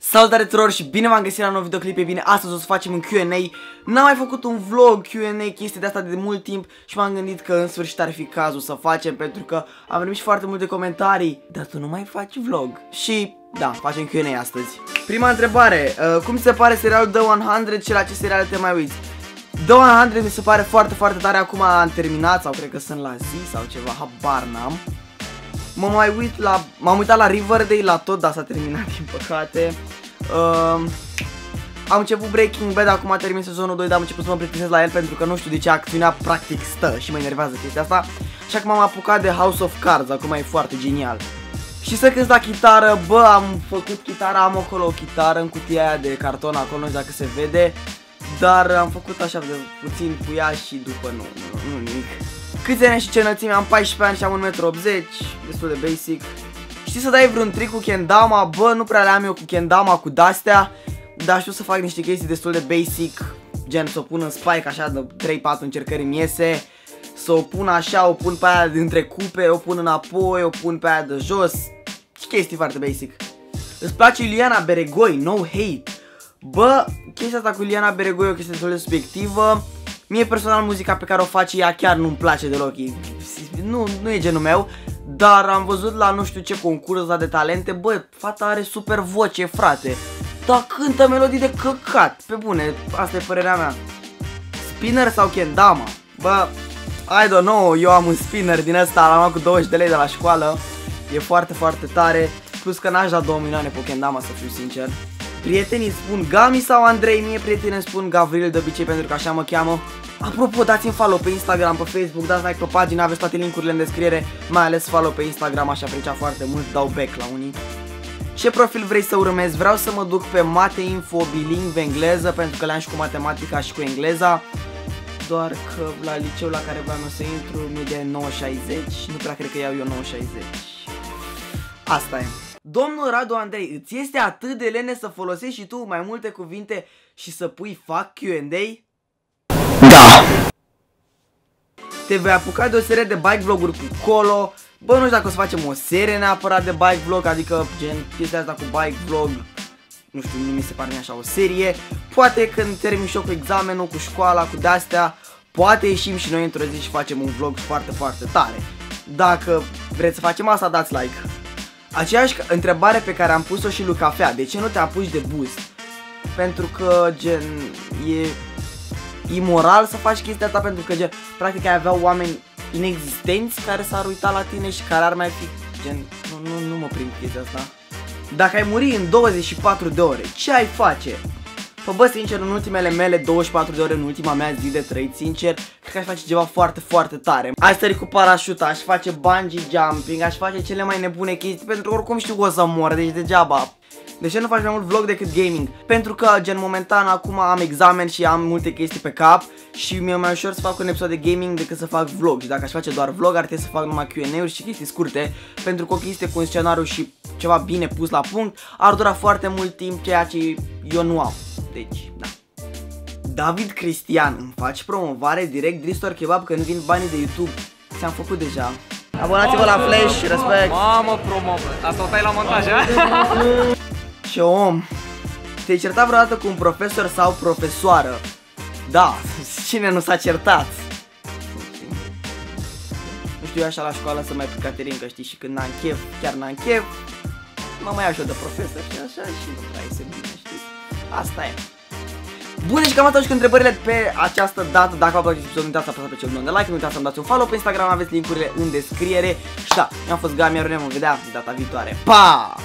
Salutare tuturor și bine v-am găsit la un nou videoclip, e bine, astăzi o să facem un Q&A N-am mai făcut un vlog Q&A, chestii de asta de mult timp și m-am gândit că în sfârșit ar fi cazul să facem pentru că am primit și foarte multe comentarii. Dar tu nu mai faci vlog. Și da, facem Q&A astăzi. Prima întrebare, uh, cum ți se pare serialul The 100 și la ce seriale te mai uiți? The 100 mi se pare foarte, foarte tare, acum am terminat sau cred că sunt la zi sau ceva, habar n-am Mă mai uit la... M-am uitat la Riverdale la tot, dar s-a terminat din păcate. Uh, am început Breaking Bad, acum termin sezonul 2, dar am început să mă plictisesc la el pentru că nu știu de ce acțiunea practic stă și mă enervează chestia asta. Așa că m-am apucat de House of Cards, acum e foarte genial. Și să cânt la chitară, bă, am făcut chitara, am acolo o chitară în cutia aia de carton acolo, nu știu dacă se vede. Dar am făcut așa de puțin cu ea și după nu, nu, nu nimic. Câți ani și ce înălțime? Am 14 ani și am 1,80 m, destul de basic. Știi să dai vreun trick cu kendama? Bă, nu prea le-am eu cu kendama, cu dastea, dar știu să fac niște chestii destul de basic, gen să o pun în spike așa de 3-4 încercări mi iese, să o pun așa, o pun pe aia dintre cupe, o pun înapoi, o pun pe aia de jos, și chestii foarte basic. Îți place Iuliana Beregoi, no hate. Bă, chestia asta cu Iuliana Beregoi e o chestie destul de subiectivă. Mie personal muzica pe care o face ea chiar nu-mi place deloc, e, nu, nu e genul meu, dar am văzut la nu știu ce concurs de talente, bă, fata are super voce, frate, dar cântă melodii de căcat, pe bune, asta e părerea mea. Spinner sau kendama? Bă, I don't know, eu am un spinner din ăsta, l-am luat cu 20 de lei de la școală, e foarte, foarte tare, plus că n-aș da 2 milioane pe kendama, să fiu sincer. Prietenii spun Gami sau Andrei, mie prietenii îmi spun Gavril de obicei pentru că așa mă cheamă. Apropo, dați-mi follow pe Instagram, pe Facebook, dați like pe pagina, aveți toate linkurile în descriere, mai ales follow pe Instagram, aș aprecia foarte mult, dau back la unii. Ce profil vrei să urmezi? Vreau să mă duc pe mate info bilingv engleză pentru că le-am și cu matematica și cu engleza. Doar că la liceu la care vreau să intru mi de 960, nu prea cred că iau eu 960. Asta e. Domnul Radu Andrei, îți este atât de lene să folosești și tu mai multe cuvinte și să pui fac Q&A? Da. Te vei apuca de o serie de bike vloguri cu Colo. Bă, nu știu dacă o să facem o serie neapărat de bike vlog, adică gen chestia asta cu bike vlog. Nu știu, nu mi se pare așa o serie. Poate când termin și eu cu examenul, cu școala, cu de-astea, poate ieșim și noi într-o zi și facem un vlog foarte, foarte tare. Dacă vreți să facem asta, dați like. Aceeași întrebare pe care am pus-o și lui Cafea, de ce nu te apuci de boost? Pentru că, gen, e imoral să faci chestia asta pentru că, gen, practic ai avea oameni inexistenți care s-ar uita la tine și care ar mai fi, gen, nu, nu, nu mă prind chestia asta. Dacă ai muri în 24 de ore, ce ai face? Pă bă, sincer, în ultimele mele 24 de ore, în ultima mea zi de trăit, sincer, cred că aș face ceva foarte, foarte tare. Aș sări cu parașuta, aș face bungee jumping, aș face cele mai nebune chestii, pentru că oricum știu că o să mor, deci degeaba. De ce nu faci mai mult vlog decât gaming? Pentru că, gen, momentan, acum am examen și am multe chestii pe cap și mi-e mai ușor să fac un episod de gaming decât să fac vlog. Și dacă aș face doar vlog, ar trebui să fac numai Q&A-uri și chestii scurte, pentru că o chestie cu un scenariu și ceva bine pus la punct ar dura foarte mult timp, ceea ce eu nu am. Deci, da. David Cristian, îmi faci promovare direct Dristor Kebab când vin banii de YouTube. Ți-am făcut deja. Abonați-vă la Flash, respect. Mamă, promovă. Asta o tai la montaj, a? Ce om. Te-ai certat vreodată cu un profesor sau profesoară? Da, cine nu s-a certat? Nu știu, eu așa la școală să mai pe Caterinca, știi, și când n-am chef, chiar n-am chef, mă mai iau și eu de profesor și așa și nu prea iese bine, știi? Asta e. Bun, deci cam atât cu întrebările pe această dată. Dacă v-a plăcut episodul, nu uitați să apăsați pe cel de like, nu uitați să-mi dați un follow pe Instagram, aveți linkurile în descriere. Și da, eu am fost Gami, iar ne vom vedea data viitoare. Pa!